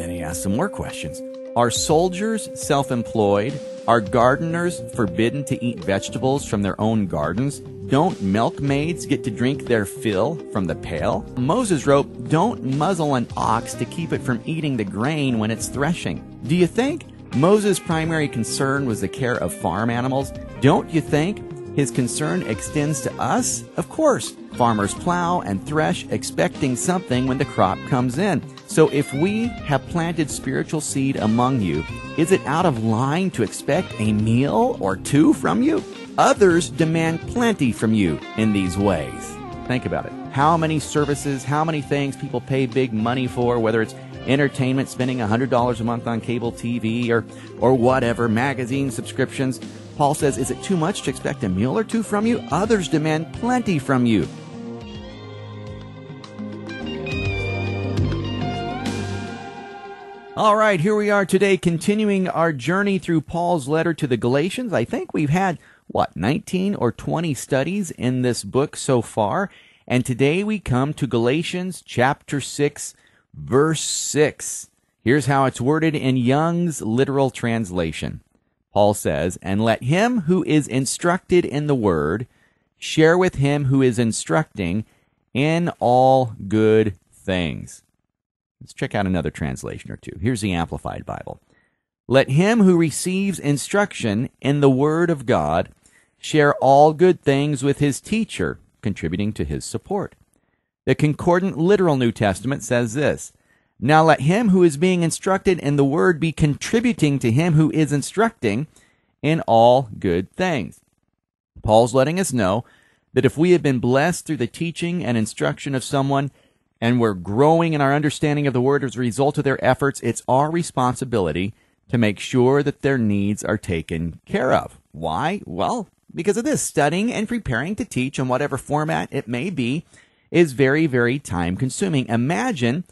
Then he asked some more questions. Are soldiers self employed? Are gardeners forbidden to eat vegetables from their own gardens? Don't milkmaids get to drink their fill from the pail? Moses wrote, Don't muzzle an ox to keep it from eating the grain when it's threshing. Do you think Moses' primary concern was the care of farm animals? Don't you think his concern extends to us? Of course. Farmers plow and thresh expecting something when the crop comes in. So if we have planted spiritual seed among you, is it out of line to expect a meal or two from you? Others demand plenty from you in these ways. Think about it. How many services, how many things people pay big money for, whether it's entertainment, spending $100 a month on cable TV or, or whatever, magazine subscriptions. Paul says, Is it too much to expect a meal or two from you? Others demand plenty from you. All right, here we are today, continuing our journey through Paul's letter to the Galatians. I think we've had, what, 19 or 20 studies in this book so far. And today we come to Galatians chapter 6, verse 6. Here's how it's worded in Young's literal translation. Paul says, And let him who is instructed in the word share with him who is instructing in all good things. Let's check out another translation or two. Here's the Amplified Bible. Let him who receives instruction in the Word of God share all good things with his teacher, contributing to his support. The Concordant Literal New Testament says this Now let him who is being instructed in the Word be contributing to him who is instructing in all good things. Paul's letting us know that if we have been blessed through the teaching and instruction of someone, and we're growing in our understanding of the word as a result of their efforts, it's our responsibility to make sure that their needs are taken care of. Why? Well, because of this. Studying and preparing to teach in whatever format it may be is very, very time consuming. Imagine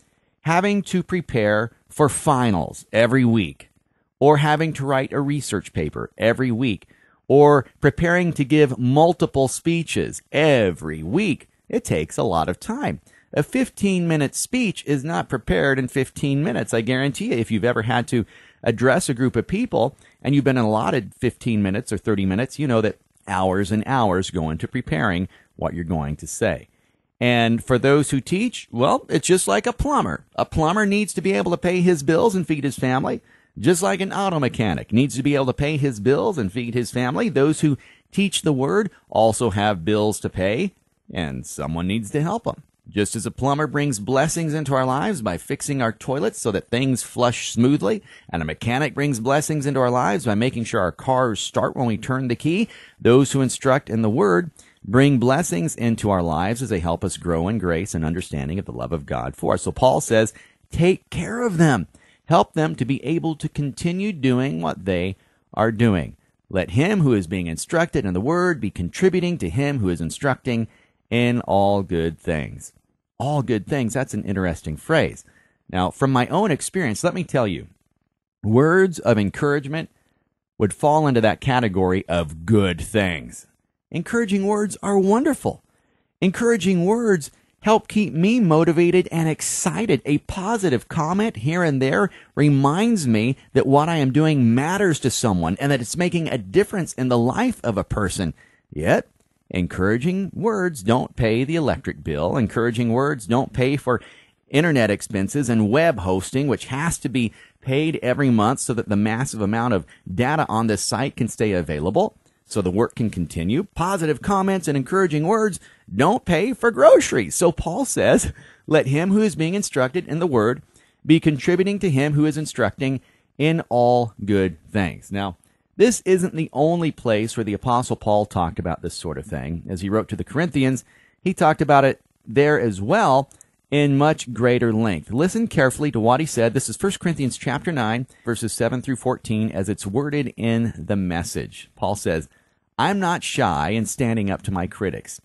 having to prepare for finals every week, or having to write a research paper every week, or preparing to give multiple speeches every week. It takes a lot of time. A 15 minute speech is not prepared in 15 minutes. I guarantee you, if you've ever had to address a group of people and you've been allotted 15 minutes or 30 minutes, you know that hours and hours go into preparing what you're going to say. And for those who teach, well, it's just like a plumber. A plumber needs to be able to pay his bills and feed his family, just like an auto mechanic needs to be able to pay his bills and feed his family. Those who teach the word also have bills to pay, and someone needs to help them. Just as a plumber brings blessings into our lives by fixing our toilets so that things flush smoothly, and a mechanic brings blessings into our lives by making sure our cars start when we turn the key, those who instruct in the Word bring blessings into our lives as they help us grow in grace and understanding of the love of God for us. So Paul says, take care of them. Help them to be able to continue doing what they are doing. Let him who is being instructed in the Word be contributing to him who is instructing in all good things all good things. That's an interesting phrase. Now, from my own experience, let me tell you, words of encouragement would fall into that category of good things. Encouraging words are wonderful. Encouraging words help keep me motivated and excited. A positive comment here and there reminds me that what I am doing matters to someone and that it's making a difference in the life of a person. Yet, Encouraging words don't pay the electric bill. Encouraging words don't pay for internet expenses and web hosting, which has to be paid every month so that the massive amount of data on this site can stay available so the work can continue. Positive comments and encouraging words don't pay for groceries. So Paul says, let him who is being instructed in the word be contributing to him who is instructing in all good things. Now, this isn't the only place where the Apostle Paul talked about this sort of thing. As he wrote to the Corinthians, he talked about it there as well in much greater length. Listen carefully to what he said. This is 1 Corinthians chapter 9, verses 7 through 14, as it's worded in the message. Paul says, I'm not shy in standing up to my critics.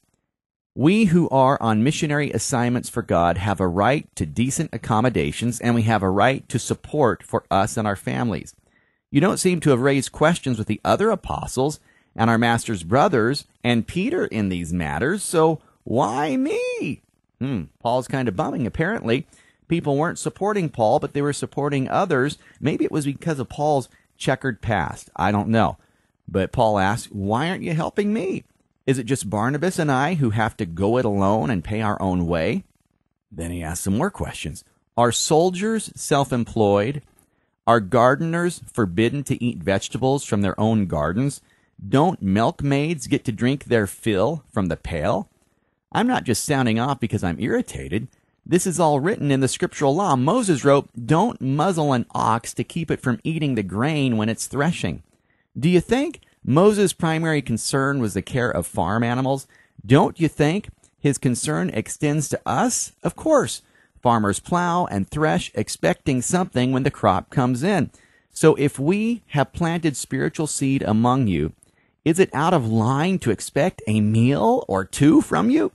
We who are on missionary assignments for God have a right to decent accommodations, and we have a right to support for us and our families. You don't seem to have raised questions with the other apostles and our master's brothers and Peter in these matters, so why me? Hmm, Paul's kind of bumming, apparently, People weren't supporting Paul, but they were supporting others. Maybe it was because of Paul's checkered past. I don't know. But Paul asks, Why aren't you helping me? Is it just Barnabas and I who have to go it alone and pay our own way? Then he asks some more questions. Are soldiers self employed? Are gardeners forbidden to eat vegetables from their own gardens? Don't milkmaids get to drink their fill from the pail? I'm not just sounding off because I'm irritated. This is all written in the scriptural law. Moses wrote, Don't muzzle an ox to keep it from eating the grain when it's threshing. Do you think Moses' primary concern was the care of farm animals? Don't you think his concern extends to us? Of course. Farmers plow and thresh expecting something when the crop comes in. So if we have planted spiritual seed among you, is it out of line to expect a meal or two from you?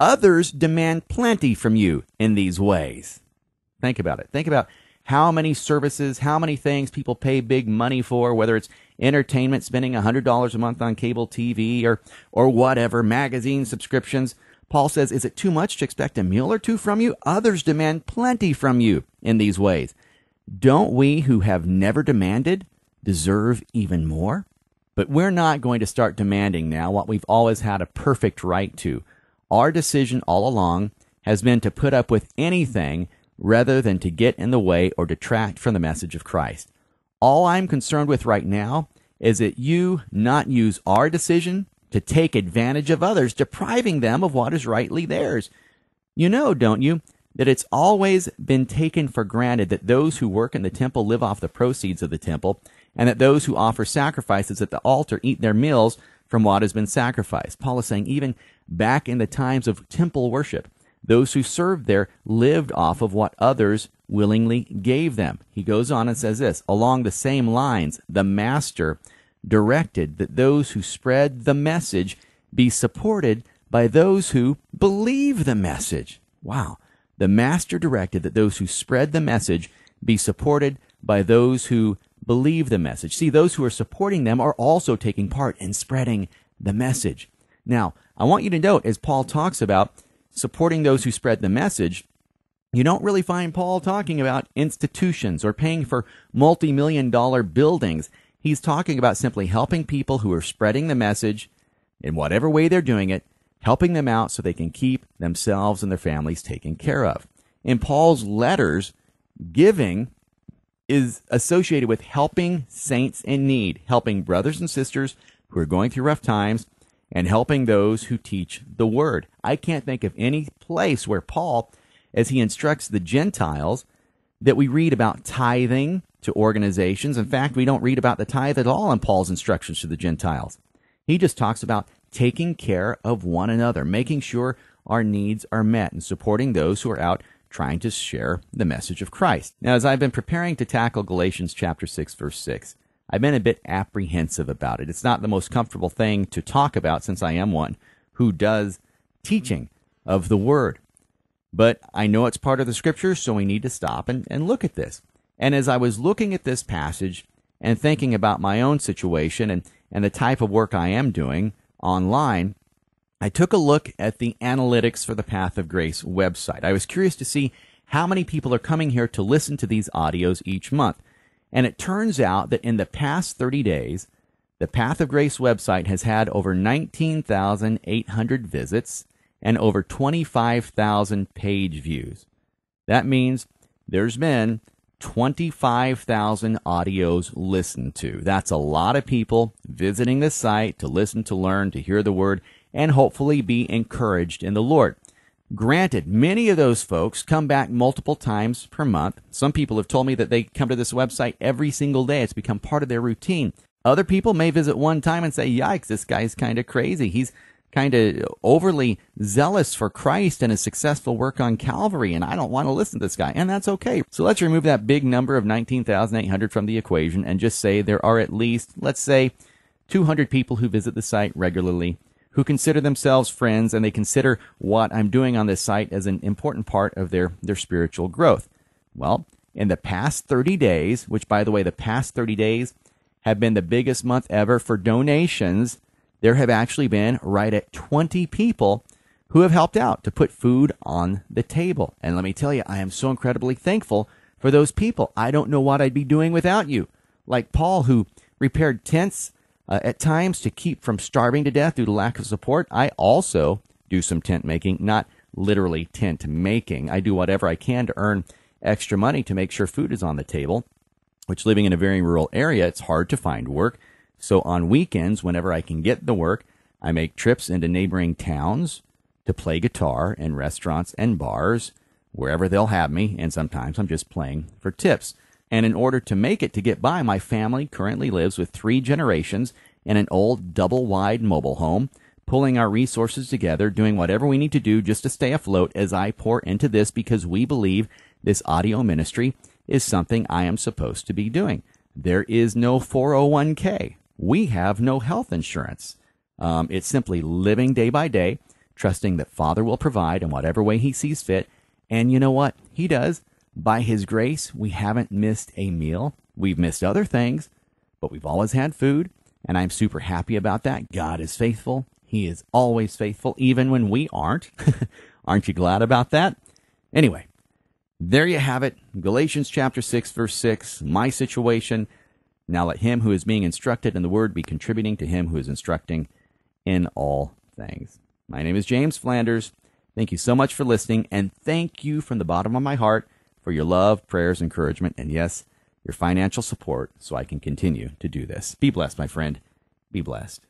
Others demand plenty from you in these ways. Think about it. Think about how many services, how many things people pay big money for, whether it's entertainment, spending $100 a month on cable TV or, or whatever, magazine subscriptions. Paul says, Is it too much to expect a meal or two from you? Others demand plenty from you in these ways. Don't we who have never demanded deserve even more? But we're not going to start demanding now what we've always had a perfect right to. Our decision all along has been to put up with anything rather than to get in the way or detract from the message of Christ. All I'm concerned with right now is that you not use our decision to take advantage of others, depriving them of what is rightly theirs. You know, don't you, that it's always been taken for granted that those who work in the temple live off the proceeds of the temple, and that those who offer sacrifices at the altar eat their meals from what has been sacrificed. Paul is saying even back in the times of temple worship, those who served there lived off of what others willingly gave them. He goes on and says this along the same lines, the master directed that those who spread the message be supported by those who believe the message. Wow. The master directed that those who spread the message be supported by those who believe the message. See, those who are supporting them are also taking part in spreading the message. Now, I want you to note as Paul talks about supporting those who spread the message, you don't really find Paul talking about institutions or paying for multi million dollar buildings. He's talking about simply helping people who are spreading the message in whatever way they're doing it, helping them out so they can keep themselves and their families taken care of. In Paul's letters, giving is associated with helping saints in need, helping brothers and sisters who are going through rough times, and helping those who teach the word. I can't think of any place where Paul, as he instructs the Gentiles, that we read about tithing to organizations. In fact, we don't read about the tithe at all in Paul's instructions to the Gentiles. He just talks about taking care of one another, making sure our needs are met, and supporting those who are out trying to share the message of Christ. Now, as I've been preparing to tackle Galatians chapter 6, verse 6, I've been a bit apprehensive about it. It's not the most comfortable thing to talk about since I am one who does teaching of the Word. But I know it's part of the Scripture, so we need to stop and, and look at this. And as I was looking at this passage and thinking about my own situation and, and the type of work I am doing online, I took a look at the analytics for the Path of Grace website. I was curious to see how many people are coming here to listen to these audios each month. And it turns out that in the past 30 days, the Path of Grace website has had over 19,800 visits and over 25,000 page views. That means there's been 25,000 audios listened to. That's a lot of people visiting the site to listen, to learn, to hear the word, and hopefully be encouraged in the Lord. Granted, many of those folks come back multiple times per month. Some people have told me that they come to this website every single day. It's become part of their routine. Other people may visit one time and say, yikes, this guy's kind of crazy. He's kind of overly zealous for Christ and his successful work on Calvary, and I don't want to listen to this guy. And that's okay. So let's remove that big number of 19,800 from the equation and just say there are at least, let's say, 200 people who visit the site regularly who consider themselves friends and they consider what I'm doing on this site as an important part of their, their spiritual growth. Well, in the past 30 days, which by the way, the past 30 days have been the biggest month ever for donations, there have actually been right at 20 people who have helped out to put food on the table. And let me tell you, I am so incredibly thankful for those people. I don't know what I'd be doing without you. Like Paul, who repaired tents uh, at times to keep from starving to death due to lack of support. I also do some tent making, not literally tent making. I do whatever I can to earn extra money to make sure food is on the table, which living in a very rural area, it's hard to find work. So on weekends, whenever I can get the work, I make trips into neighboring towns to play guitar in restaurants and bars, wherever they'll have me, and sometimes I'm just playing for tips. And in order to make it to get by, my family currently lives with three generations in an old double wide mobile home, pulling our resources together, doing whatever we need to do just to stay afloat as I pour into this because we believe this audio ministry is something I am supposed to be doing. There is no 401k. We have no health insurance. Um, it's simply living day by day, trusting that Father will provide in whatever way He sees fit. And you know what? He does. By His grace, we haven't missed a meal. We've missed other things, but we've always had food, and I'm super happy about that. God is faithful. He is always faithful, even when we aren't. aren't you glad about that? Anyway, there you have it. Galatians chapter 6, verse 6, my situation. Now let him who is being instructed in the word be contributing to him who is instructing in all things. My name is James Flanders. Thank you so much for listening, and thank you from the bottom of my heart for your love, prayers, encouragement, and yes, your financial support so I can continue to do this. Be blessed, my friend. Be blessed.